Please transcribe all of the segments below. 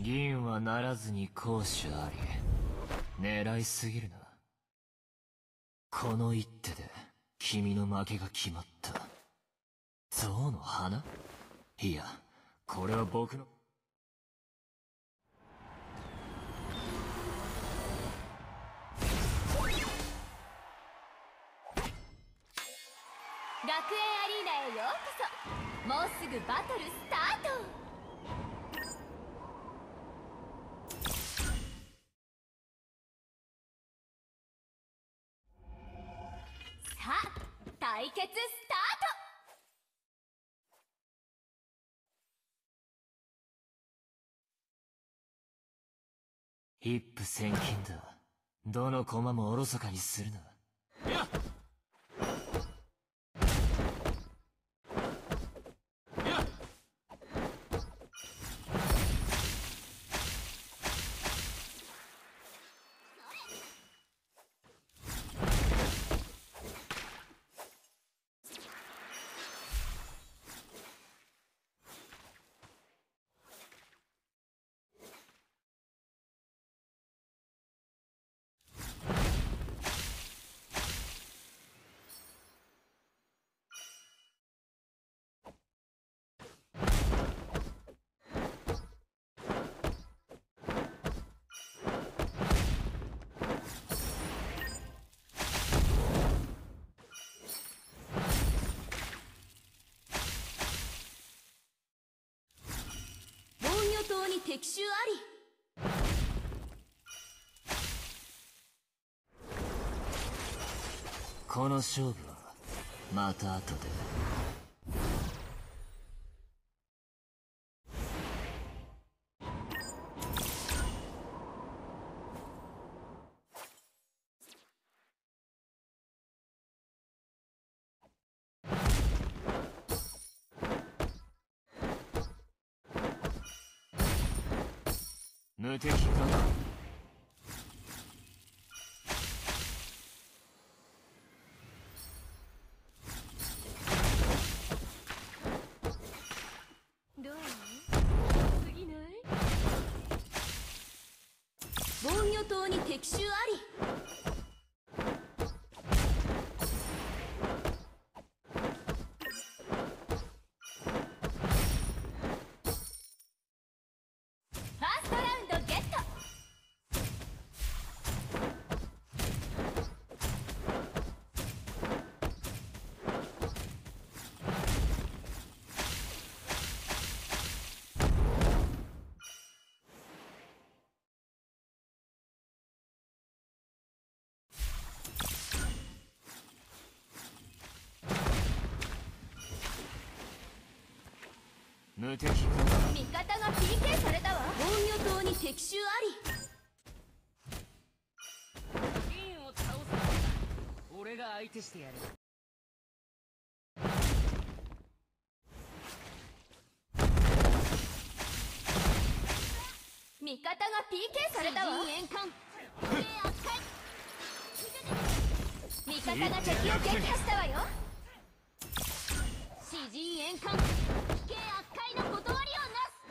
銀はならずに攻守あり。狙いすぎるな。この一手で君の負けが決まった。象の花？いやこれは僕の。学園アリーナへようこそ。もうすぐバトルスタート。一夫千金だどの駒もおろそかにするな敵襲あり。この勝負はまた後で。無敵かない？防御塔に敵襲あ無敵。か味方が PK されたわ。防御塔に敵襲あり。銀を倒す俺が相手してやる。味方が PK されたわ。味方が敵を撃破したわよ。詩人円環危険悪界の断りをなす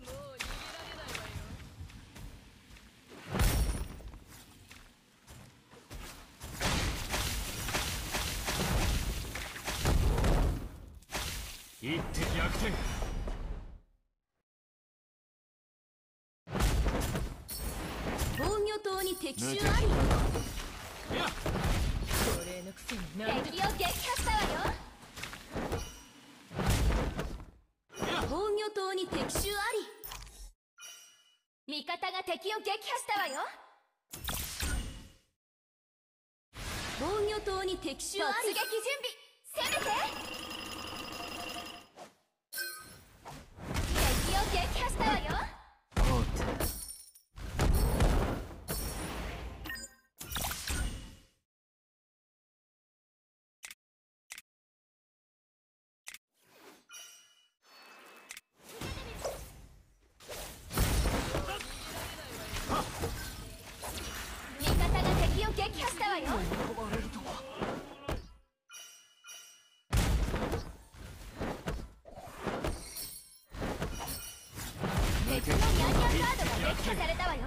もう逃げられないわよ一手逆転。敵襲あり奴隷のくせになん敵を撃破したわよ。防御塔に敵襲あり。味方が敵を撃破したわよ防御塔に敵襲あり。突撃準備。攻めて。破されたわよ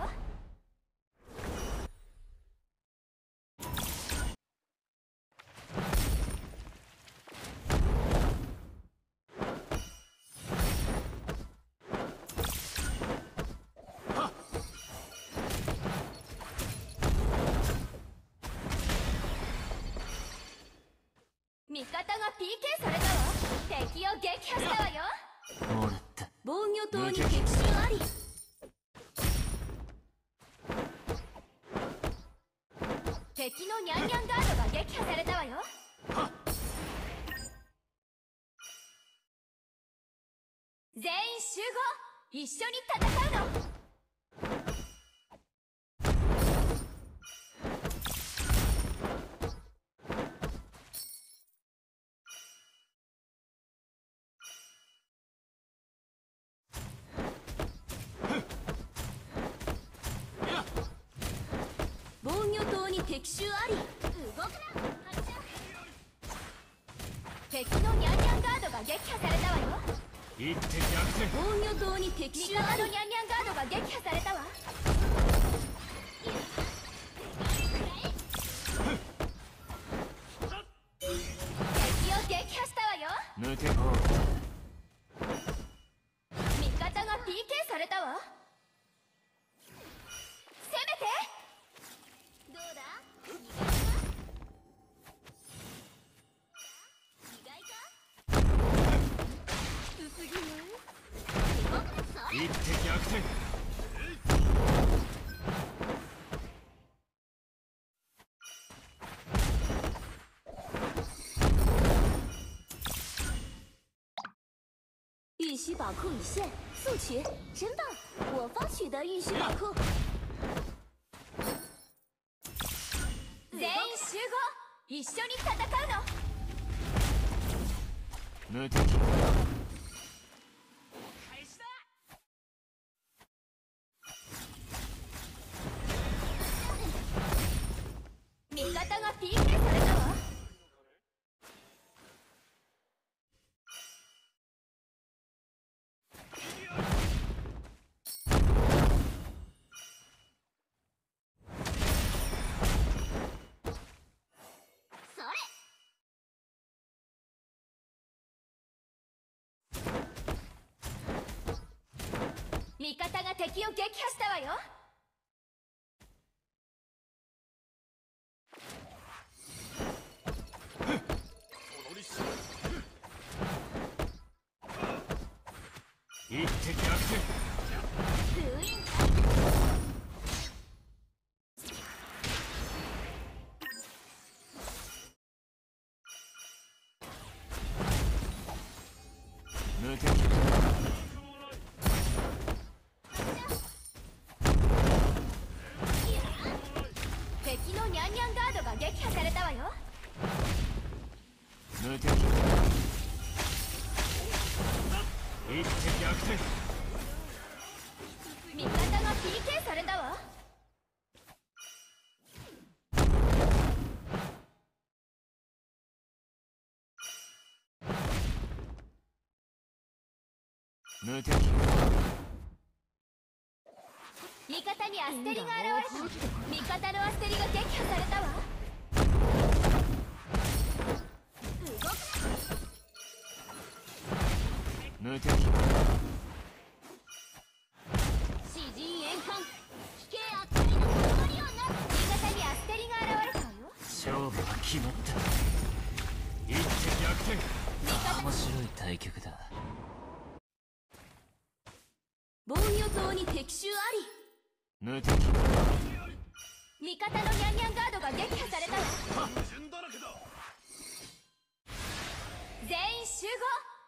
味方が PK されたわ。敵を撃破したわよ。防御塔に敵襲あり敵のニャンニャンガードが撃破されたわよ。全員集合。一緒に戦うの。敵襲あり動くな敵のニャンニャンガードが撃破されたわよ。一手逆転。防御塔に敵襲ありのニャンニャンガードが撃破されたわ玉玺宝库已现，速取，真棒！我方取得玉玺宝库。全員集合一緒に戦うの無敵 味方が敵を撃破したわよ。一手逆転無敵。味方にアステリが現れた味方のアステリが撃破されたわ無敵。詩人円環飛型あったりの塊をな味方にアステリが現れたよ勝負は決まった一手逆転面白い対局だ襲あり。無敵。味方のニャンニャンガードが撃破されたわ全員集合。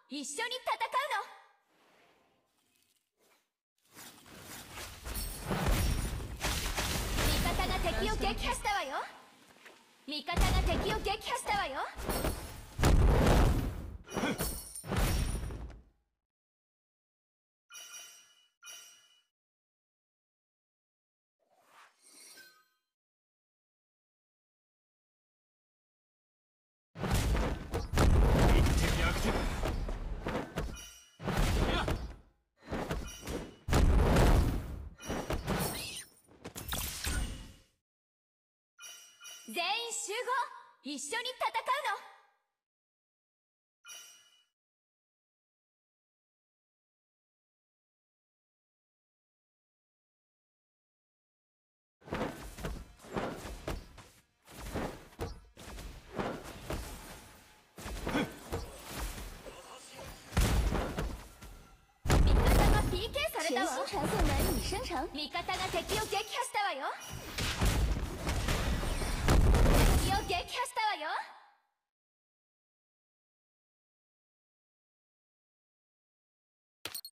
一緒に戦うの。味方が敵を撃破したわよ。味方が敵を撃破したわよ全員集合。一緒に戦うの。味方が敵を撃破